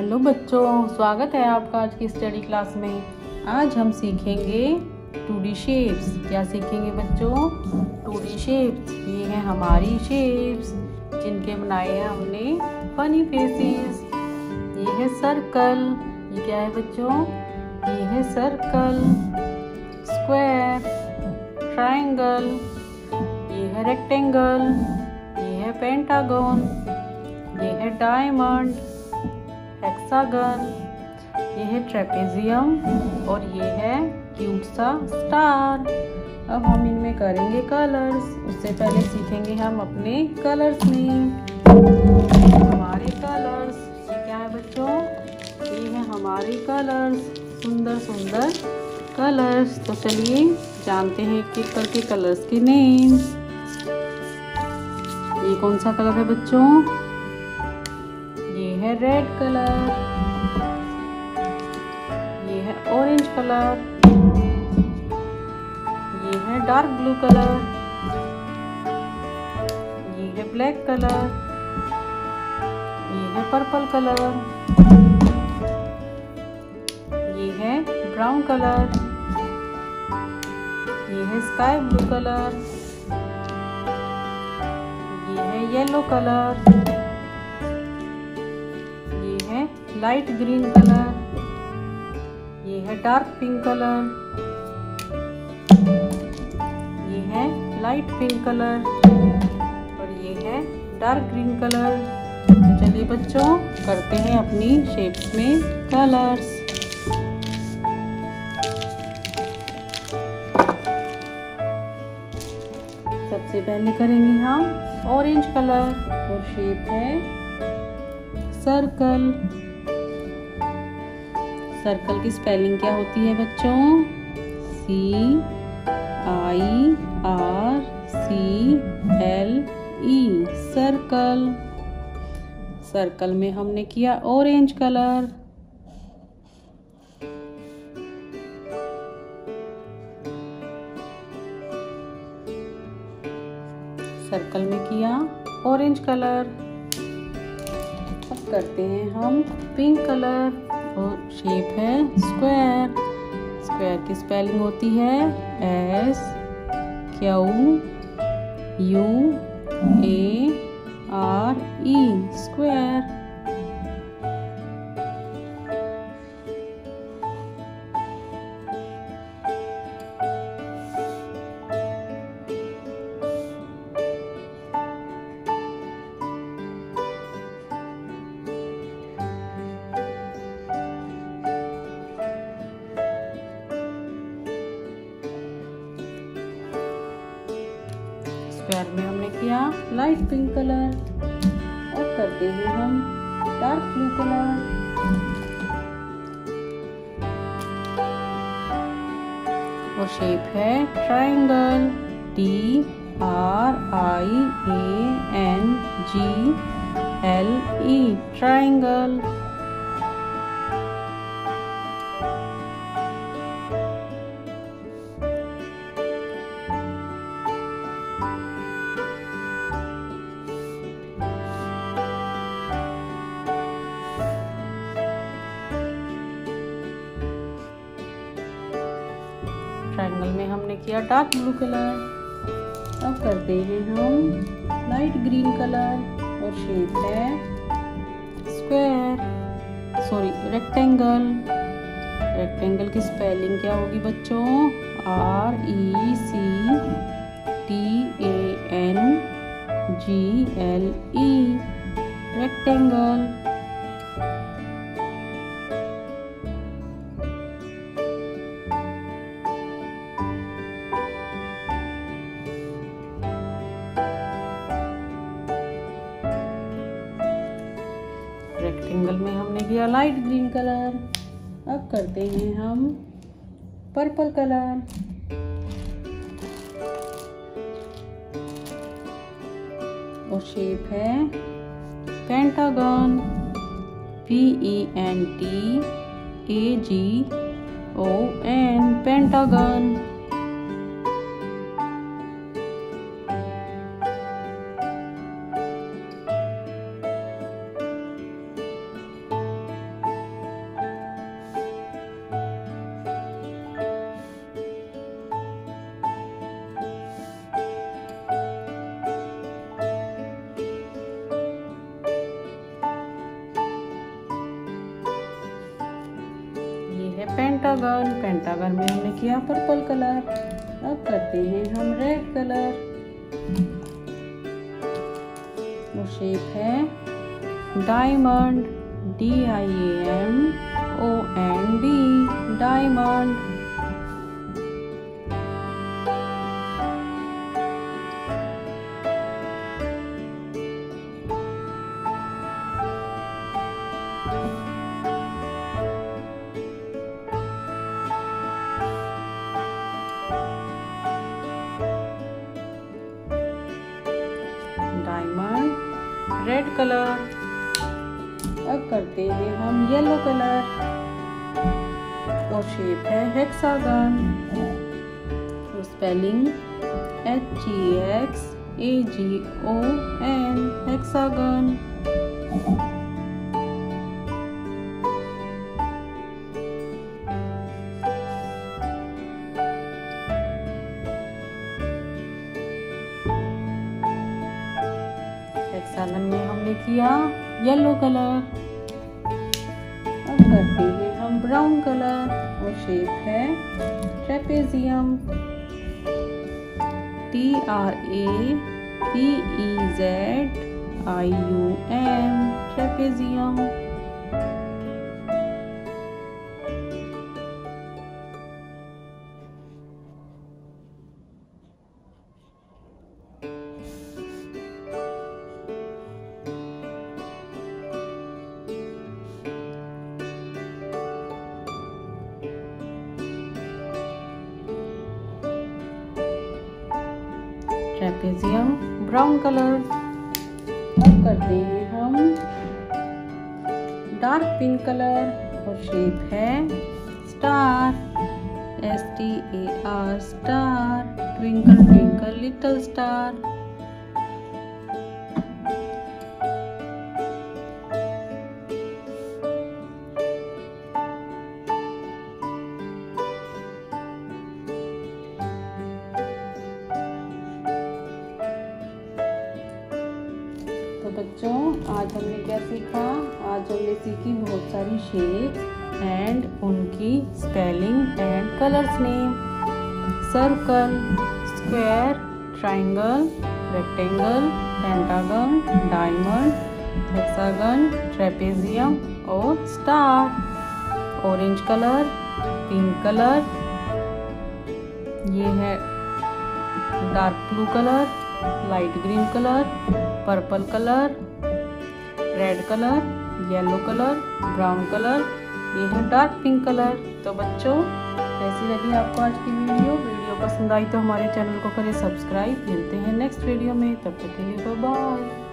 Hello बच्चों, स्वागत है आपका आज की स्टडी क्लास में। आज हम सीखेंगे टू डी शेप्स क्या सीखेंगे बच्चों? टू डी शेप्स ये है हमारी शेप्स जिनके बनाए हैं हमने फनी फेसेस ये है सर्कल ये क्या है बच्चों? ये है सर्कल स्क्वायर ट्रायंगल ये है रेक्टेंगल ये है पेंटागन ये है डायमंड हेक्सागन ये है ट्रेपेजियम और ये है क्यूट सा स्टार। अब हम इनमें करेंगे कलर्स। उससे पहले सीखेंगे हम अपने कलर्स में। हमारे कलर्स, ये क्या है बच्चों? ये है हमारे कलर्स। सुंदर सुंदर कलर्स। तो चलिए जानते हैं एक एक करके कलर्स के नेम ये कौन सा कलर है बच्चों? है रेड कलर ये है ऑरेंज कलर ये है डार्क ब्लू कलर ये है ब्लैक कलर ये है पर्पल कलर ये है ब्राउन कलर ये है स्काई ब्लू कलर ये है yellow colour light green colour ये है डार्क पिंक कलर ये है लाइट पिंक कलर और ये है डार्क ग्रीन कलर चलिए बच्चों, करते हैं अपनी शेप्स में कलर्स सबसे पहले करेंगे हम ऑरेंज कलर और शेप है सर्कल सर्कल की स्पेलिंग क्या होती है बच्चों? C I R C L E circle circle में हमने किया ऑरेंज कलर सर्कल में किया ऑरेंज कलर अब करते हैं हम पिंक कलर और शेप है स्क्वायर स्क्वायर की स्पेलिंग होती है S Q U A R E square किया लाइट पिंक कलर और करते हैं हम डार्क ब्लू कलर। और शेप है triangle, T, R, I, A, N, G, L, E, triangle. Triangle में हमने किया डार्क ब्लू कलर अब करते हैं हम लाइट ग्रीन कलर और शेप है स्क्वायर सॉरी रेक्टेंगल रेक्टेंगल की स्पेलिंग क्या होगी बच्चों? R E C T A N G L E rectangle rectangle में हमने किया लाइट ग्रीन कलर अब करते हैं हम पर्पल कलर और शेप है pentagon P E N T A G O N pentagon pentagon pentagon में हमने किया पर्पल कलर अब करते हैं हम रेड कलर वो शेप है diamond D I M O N D diamond colour. अब करते हैं हम येलो कलर। और शेप है हेक्सागन तो spelling H E X A G O N hexagon hexagon में हमने किया येलो कलर अब करते हैं हम ब्राउन कलर और शेप है trapezium T R A P E Z I U M trapezium trapezium, brown colour. करते हैं हम। डार्क पिंक कलर और शेप है। Star S T A R star. Twinkle twinkle, little star. तो बच्चों, आज हमने क्या सीखा? आज हमने सीखी बहुत सारी शेप एंड उनकी spelling and colours name circle square triangle rectangle pentagon diamond hexagon trapezium और star orange colour pink colour ये है dark blue colour light green colour purple colour, red colour, yellow colour, brown colour, ये है dark pink colour. तो बच्चों कैसी लगी आपको आज की वीडियो। वीडियो पसंद आई तो हमारे चैनल को करें सब्सक्राइब। मिलते हैं नेक्स्ट वीडियो में। तब तक के लिए बाय